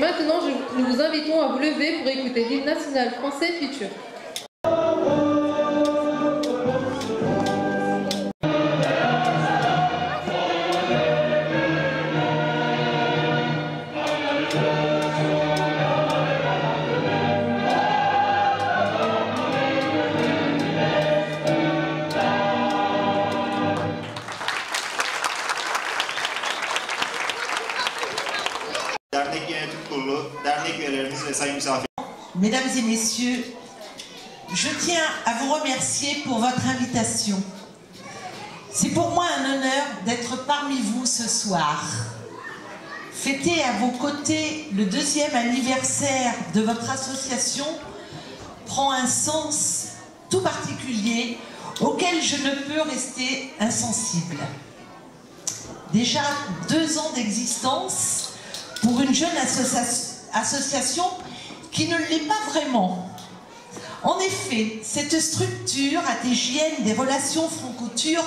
Maintenant, nous vous invitons à vous lever pour écouter l'hymne national français futur. Mesdames et messieurs, je tiens à vous remercier pour votre invitation. C'est pour moi un honneur d'être parmi vous ce soir. Fêter à vos côtés le deuxième anniversaire de votre association prend un sens tout particulier auquel je ne peux rester insensible. Déjà deux ans d'existence pour une jeune associa- association qui ne l'est pas vraiment. En effet, cette structure atégienne des relations franco-turques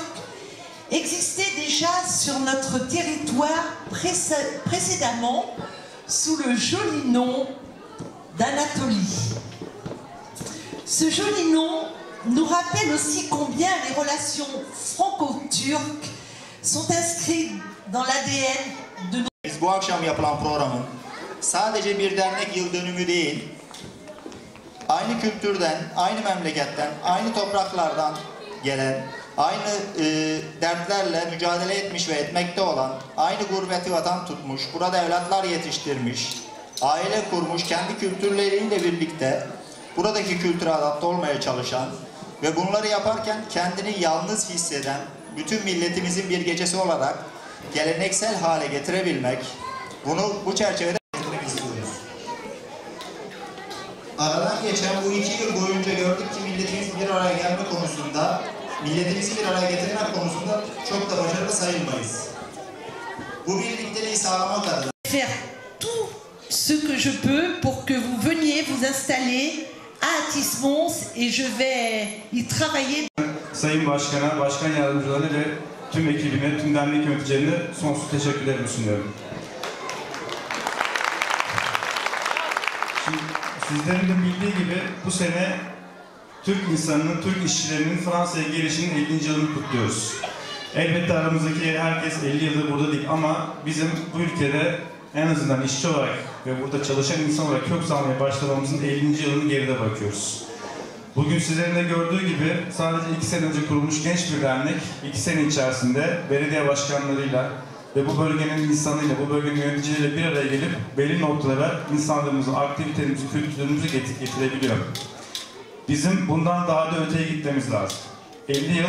existait déjà sur notre territoire précé- précédemment sous le joli nom d'Anatolie. Ce joli nom nous rappelle aussi combien les relations franco-turques sont inscrites dans l'ADN de nos Sadece bir dernek yıl dönümü değil, aynı kültürden, aynı memleketten, aynı topraklardan gelen, aynı e, dertlerle mücadele etmiş ve etmekte olan, aynı gurbeti vatan tutmuş, burada evlatlar yetiştirmiş, aile kurmuş, kendi kültürleriyle birlikte buradaki kültüre adapte olmaya çalışan ve bunları yaparken kendini yalnız hisseden bütün milletimizin bir gecesi olarak geleneksel hale getirebilmek, bunu bu çerçevede Aradan geçen bu iki yıl boyunca gördük ki milletimiz bir araya gelme konusunda, milletimizi bir araya getirmek konusunda çok da başarılı sayılmayız. Bu birlikteliği sağlamak adına faire tout ce que je peux pour que vous veniez vous installer à Atis-Mons et je vais y travailler Sayın Başkan'a, Başkan Yardımcılarına ve tüm ekibine, tüm dernek yöneticilerine sonsuz teşekkürlerimi sunuyorum. Şimdi sizlerin de bildiği gibi bu sene Türk insanının, Türk işçilerinin Fransa'ya gelişinin 50. yılını kutluyoruz. Elbette aramızdaki herkes 50 yıldır burada değil ama bizim bu ülkede en azından işçi olarak ve burada çalışan insan olarak kök salmaya başlamamızın 50. yılını geride bırakıyoruz. Bugün sizlerin de gördüğü gibi sadece iki sene önce kurulmuş genç bir dernek, iki sene içerisinde belediye başkanlarıyla ve bu bölgenin insanıyla, bu bölgenin yöneticileriyle bir araya gelip belli noktalara insanlarımızı, aktivitelerimizi, getir- getirebiliyor. Bizim bundan daha da öteye gitmemiz lazım. 50 yıl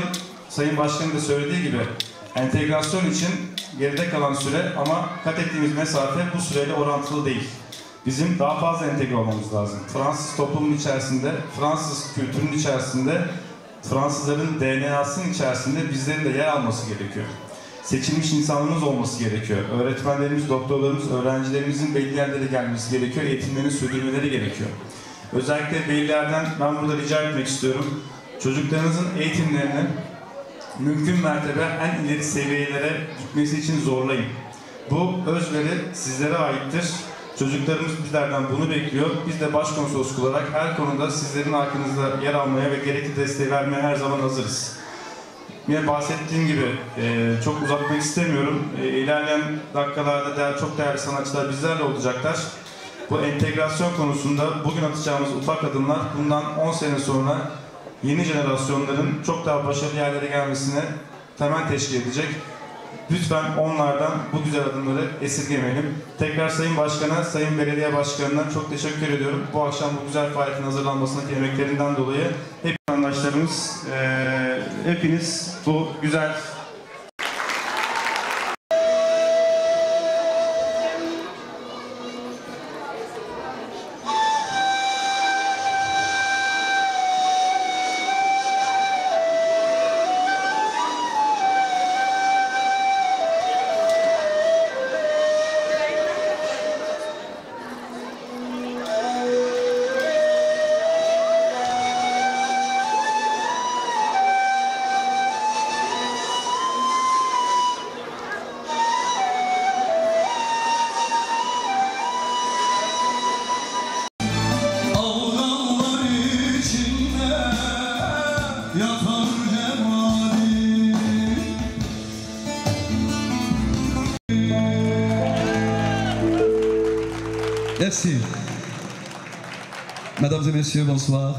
Sayın Başkan'ın da söylediği gibi entegrasyon için geride kalan süre ama kat ettiğimiz mesafe bu süreyle orantılı değil. Bizim daha fazla entegre olmamız lazım. Fransız toplumun içerisinde, Fransız kültürünün içerisinde, Fransızların DNA'sının içerisinde bizlerin de yer alması gerekiyor. Seçilmiş insanlarımız olması gerekiyor. Öğretmenlerimiz, doktorlarımız, öğrencilerimizin belli yerlere gelmesi gerekiyor. Eğitimlerini sürdürmeleri gerekiyor. Özellikle velilerden ben burada rica etmek istiyorum. Çocuklarınızın eğitimlerini mümkün mertebe en ileri seviyelere gitmesi için zorlayın. Bu özveri sizlere aittir. Çocuklarımız bizlerden bunu bekliyor. Biz de başkonsolosluk olarak her konuda sizlerin arkanızda yer almaya ve gerekli desteği vermeye her zaman hazırız. Yine bahsettiğim gibi e, çok uzatmak istemiyorum. E, ilerleyen dakikalarda değer, çok değerli sanatçılar bizlerle olacaklar. Bu entegrasyon konusunda bugün atacağımız ufak adımlar bundan 10 sene sonra yeni jenerasyonların çok daha başarılı yerlere gelmesine temel teşkil edecek. Lütfen onlardan bu güzel adımları esirgemeyelim. Tekrar Sayın Başkan'a, Sayın Belediye Başkanı'na çok teşekkür ediyorum. Bu akşam bu güzel faaliyetin hazırlanmasındaki emeklerinden dolayı hep arkadaşlarımız, eee, hepiniz bu güzel Merci. Mesdames et messieurs, bonsoir.